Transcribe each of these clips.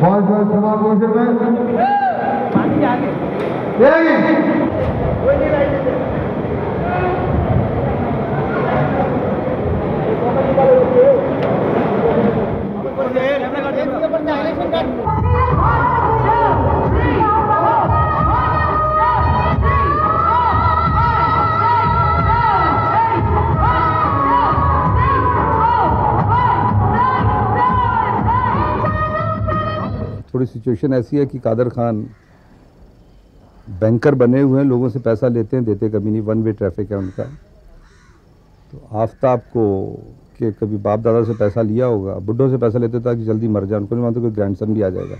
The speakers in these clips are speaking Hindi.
बहुत बहुत समाज घोषित में थोड़ी सिचुएशन ऐसी है कि कादर खान बैंकर बने हुए हैं, लोगों से पैसा लेते हैं, देते कभी नहीं वन वे ट्रैफ़िक है उनका। तो आफ्ताब को के कभी बाप दादा से पैसा लिया होगा बुढ़ों से पैसा लेते ताकि जल्दी मर जाए, उनको नहीं मानते कोई ग्रैंडसन भी आ जाएगा।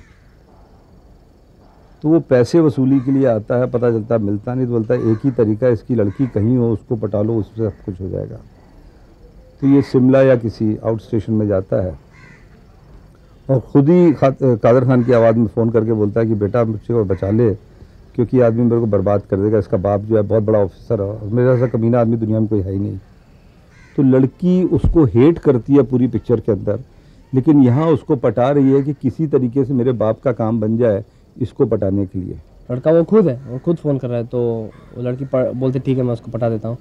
तो वो पैसे वसूली के लिए आता है, पता चलता है, मिलता नहीं तो बोलता है, एक ही तरीका इसकी लड़की कहीं हो, उसको पटा लो, उससे सब कुछ हो जाएगा। तो ये शिमला या किसी आउट स्टेशन में जाता है। और ख़ुद ही कादर खान की आवाज़ में फ़ोन करके बोलता है कि बेटा मुझे को बचा ले, क्योंकि आदमी मेरे को बर्बाद कर देगा, इसका बाप जो है बहुत बड़ा ऑफिसर है और मेरे ऐसा कमीना आदमी दुनिया में कोई है ही नहीं। तो लड़की उसको हेट करती है पूरी पिक्चर के अंदर, लेकिन यहाँ उसको पटा रही है कि किसी तरीके से मेरे बाप का काम बन जाए इसको पटाने के लिए। लड़का वो खुद है, वो खुद फ़ोन कर रहा है तो वो लड़की बोलते ठीक है, मैं उसको पटा देता हूँ।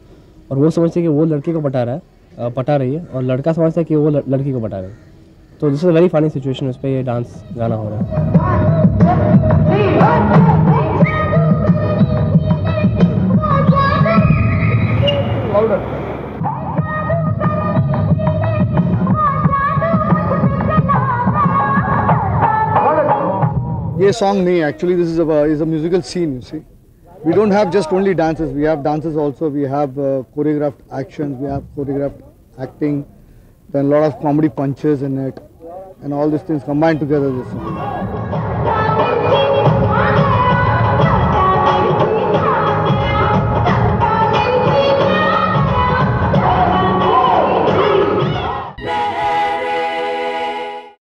और वो समझते कि वो लड़के को पटा रहा है पटा रही है, और लड़का समझता है कि वो लड़की को पटा रही है। तो this is very funny situation उस पर ये डांस गाना हो रहा है। ये सॉन्ग नहीं है actually this is is a musical scene you see we don't have just only dances we have dances also we have choreographed actions we have choreographed acting then a lot of comedy punches in it and all these things combined together this